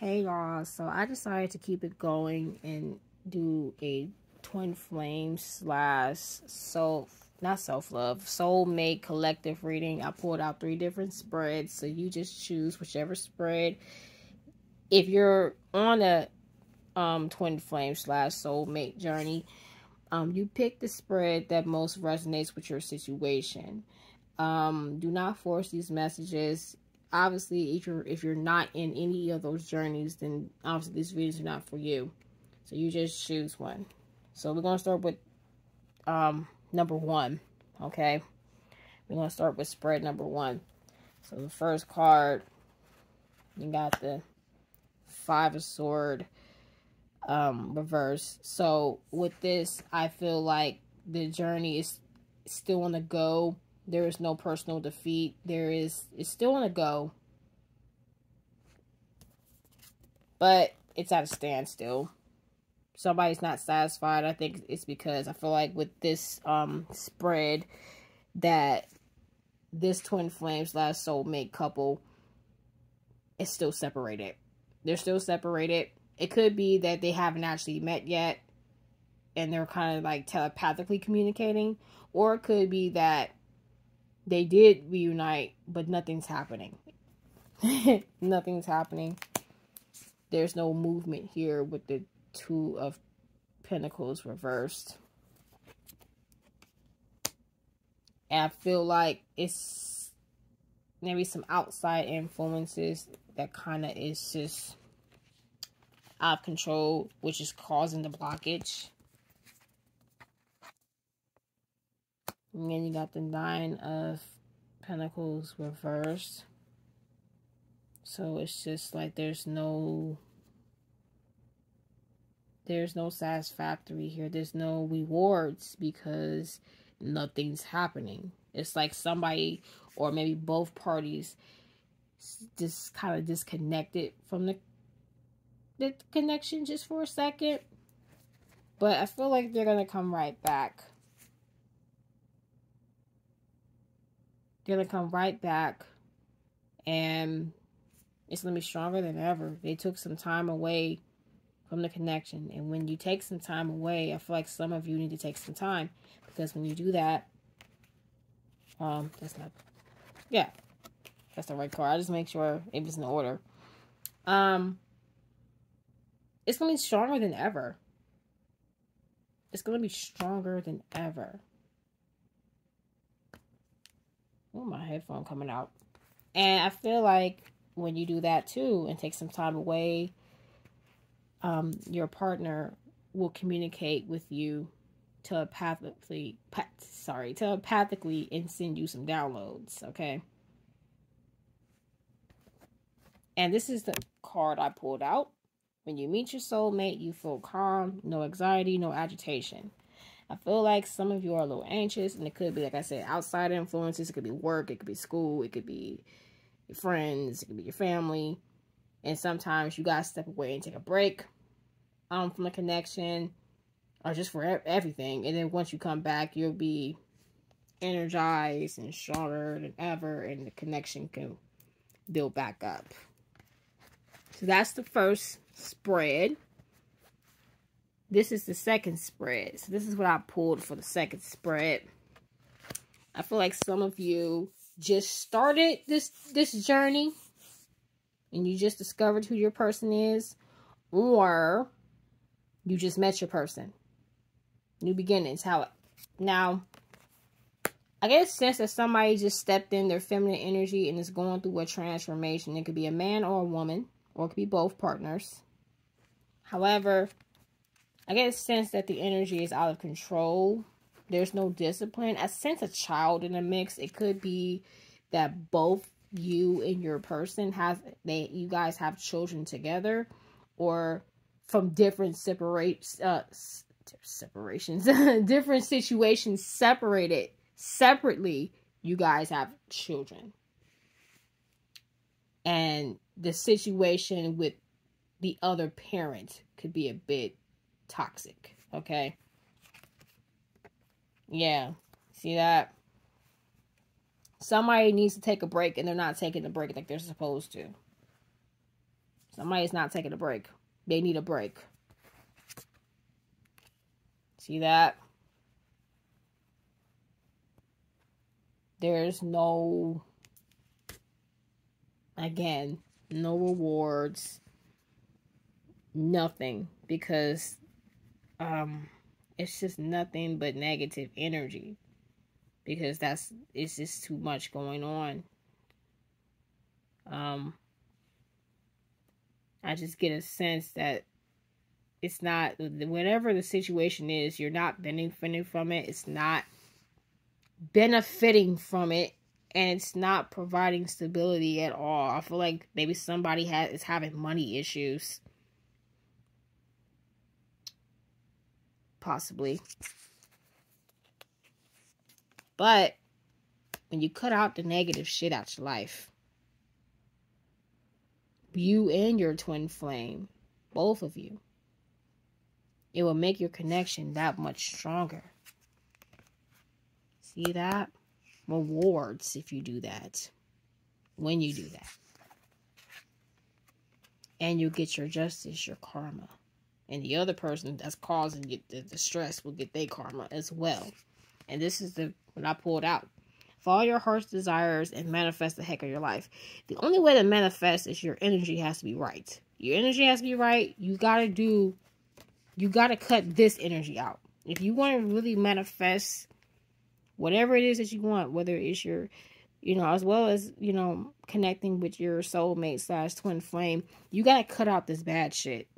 Hey y'all, so I decided to keep it going and do a twin flame slash soul not self-love soulmate collective reading. I pulled out three different spreads so you just choose whichever spread. If you're on a um twin flame slash soulmate journey um you pick the spread that most resonates with your situation. Um do not force these messages obviously if you're if you're not in any of those journeys then obviously these videos are not for you. So you just choose one. So we're going to start with um number one okay? We're to start with spread number one. So the first card you got the five of sword um reverse. So with this i feel like the journey is still on the go there is no personal defeat. There is, it's still on a go. But it's at a standstill. Somebody's not satisfied. I think it's because I feel like with this um spread that this twin flames last soulmate couple is still separated. They're still separated. It could be that they haven't actually met yet and they're kind of like telepathically communicating or it could be that they did reunite, but nothing's happening. nothing's happening. There's no movement here with the two of pentacles reversed. And I feel like it's maybe some outside influences that kind of is just out of control, which is causing the blockage. And then you got the Nine of Pentacles reversed. So it's just like there's no there's no satisfactory here. There's no rewards because nothing's happening. It's like somebody or maybe both parties just kind of disconnected from the the connection just for a second. But I feel like they're going to come right back. To come right back and it's to be stronger than ever. They took some time away from the connection. And when you take some time away, I feel like some of you need to take some time because when you do that, um, that's not, yeah, that's the right card. I just make sure it was in order. Um, it's to be stronger than ever. It's to be stronger than ever. Oh, my headphone coming out. And I feel like when you do that too and take some time away, um, your partner will communicate with you telepathically, sorry, telepathically and send you some downloads, okay? And this is the card I pulled out. When you meet your soulmate, you feel calm, no anxiety, no agitation. I feel like some of you are a little anxious, and it could be, like I said, outside influences. It could be work, it could be school, it could be your friends, it could be your family. And sometimes you gotta step away and take a break um, from a connection or just for everything. And then once you come back, you'll be energized and stronger than ever, and the connection can build back up. So that's the first spread. This is the second spread. So this is what I pulled for the second spread. I feel like some of you just started this this journey and you just discovered who your person is or you just met your person. New beginnings. How now I get a sense that somebody just stepped in their feminine energy and is going through a transformation. It could be a man or a woman, or it could be both partners. However, I get a sense that the energy is out of control. There's no discipline. I sense a child in the mix. It could be that both you and your person have they you guys have children together or from different separate uh separations different situations separated separately you guys have children and the situation with the other parent could be a bit toxic. Okay. Yeah. See that? Somebody needs to take a break and they're not taking the break like they're supposed to. Somebody's not taking a break. They need a break. See that? There's no, again, no rewards, nothing, because um, it's just nothing but negative energy. Because that's, it's just too much going on. Um, I just get a sense that it's not whatever the situation is, you're not benefiting from it. It's not benefiting from it and it's not providing stability at all. I feel like maybe somebody has is having money issues. Possibly. But when you cut out the negative shit out your life, you and your twin flame, both of you, it will make your connection that much stronger. See that? Rewards if you do that. When you do that. And you get your justice, your karma. And the other person that's causing the, the stress will get their karma as well. And this is the when I pulled out. Follow your heart's desires and manifest the heck of your life. The only way to manifest is your energy has to be right. Your energy has to be right. You gotta do you got to cut this energy out. If you want to really manifest whatever it is that you want, whether it's your, you know, as well as, you know, connecting with your soulmate slash twin flame, you got to cut out this bad shit.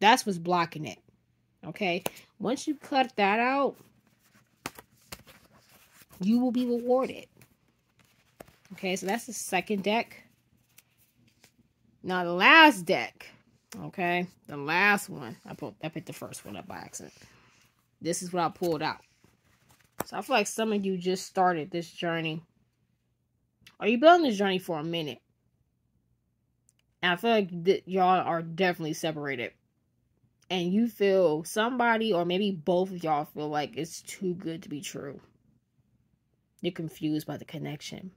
That's what's blocking it. Okay? Once you cut that out, you will be rewarded. Okay, so that's the second deck. Now, the last deck Okay, the last one. I put I picked the first one up by accident. This is what I pulled out. So I feel like some of you just started this journey. Are you on this journey for a minute. And I feel like y'all are definitely separated. And you feel somebody or maybe both of y'all feel like it's too good to be true. You're confused by the connection.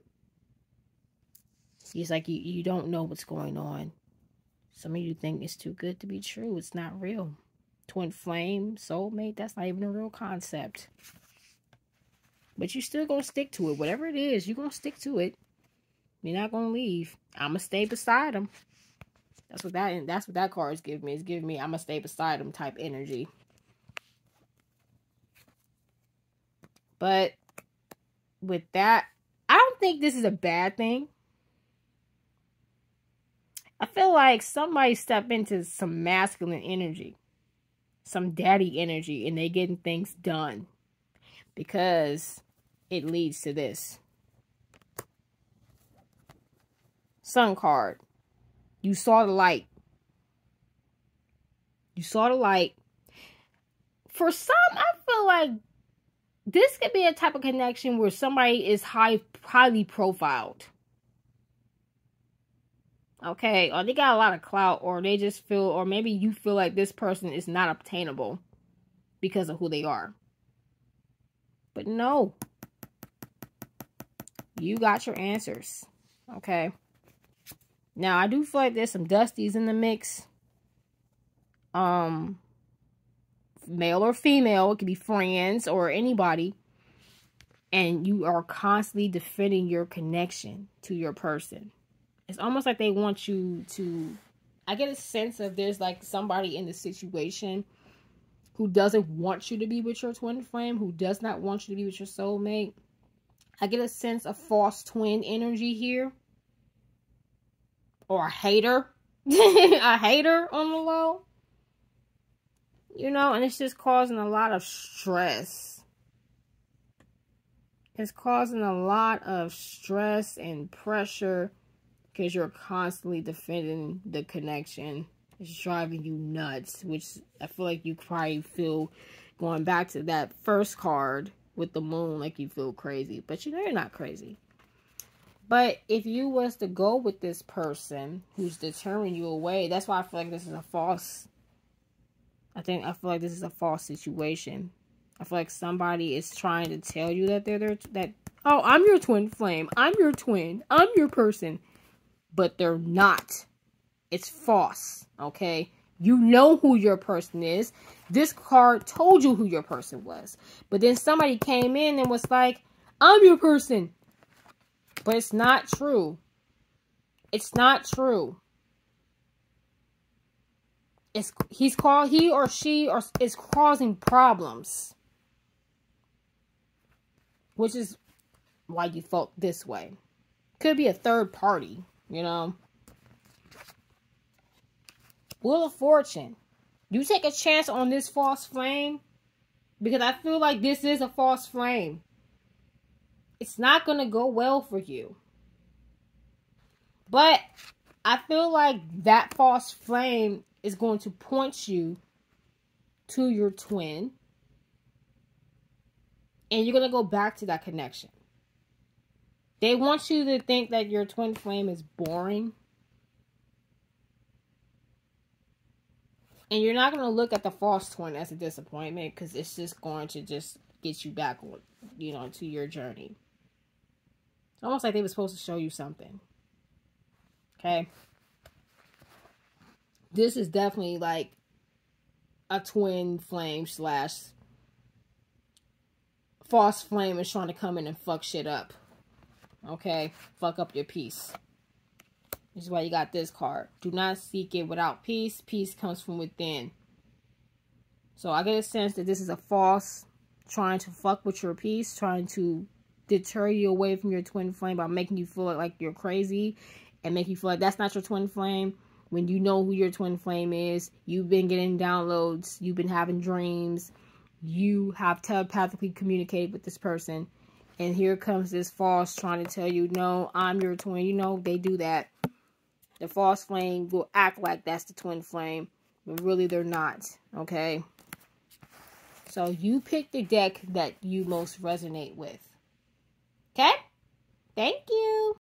It's like you, you don't know what's going on. Some of you think it's too good to be true. It's not real. Twin flame, soulmate, that's not even a real concept. But you're still gonna stick to it. Whatever it is, you're gonna stick to it. You're not gonna leave. I'ma stay beside him. That's what that that's what that card is giving me. It's giving me I'ma stay beside him type energy. But with that, I don't think this is a bad thing. I feel like somebody stepped into some masculine energy, some daddy energy, and they getting things done because it leads to this. Sun card. You saw the light. You saw the light. For some, I feel like this could be a type of connection where somebody is high highly profiled. Okay or they got a lot of clout or they just feel or maybe you feel like this person is not obtainable because of who they are. But no. You got your answers. Okay now i do feel like there's some dusties in the mix um male or female it could be friends or anybody and you are constantly defending your connection to your person it's almost like they want you to I get a sense of there's like somebody in the situation who doesn't want you to be with your twin flame, who does not want you to be with your soulmate. I get a sense of false twin energy here. Or a hater. a hater on the low. You know, and it's just causing a lot of stress. It's causing a lot of stress and pressure because you're constantly defending the connection. It's driving you nuts, which I feel like you probably feel going back to that first card with the moon like you feel crazy. But you know you're not crazy. But if you was to go with this person who's deterring you away, that's why I feel like this is a false. I think I feel like this is a false situation. I feel like somebody is trying to tell you that they're there that oh I'm your twin flame, I'm your twin, I'm your person but they're not. It's false, okay? You know who your person is. This card told you who your person was. But then somebody came in and was like, I'm your person. But it's not true. It's not true. It's he's called he or she or is causing problems. Which is why you felt this way. Could be a third party, you know. Wheel of Fortune. You take a chance on this false flame because I feel like this is a false flame. It's not going to go well for you. But I feel like that false flame is going to point you to your twin. And you're going to go back to that connection. They want you to think that your twin flame is boring. And you're not going to look at the false twin as a disappointment because it's just going to just get you back on, you know, to your journey. Almost like they were supposed to show you something. Okay. This is definitely like a twin flame slash false flame is trying to come in and fuck shit up. Okay? Fuck up your peace. This is why you got this card. Do not seek it without peace. Peace comes from within. So I get a sense that this is a false trying to fuck with your peace, trying to deter you away from your twin flame by making you feel like you're crazy and make you feel like that's not your twin flame. When you know who your twin flame is, you've been getting downloads, you've been having dreams, you have telepathically communicated with this person. And here comes this false trying to tell you, no, I'm your twin. You know, they do that. The false flame will act like that's the twin flame, but really they're not. Okay? So you pick the deck that you most resonate with. Okay? Thank you.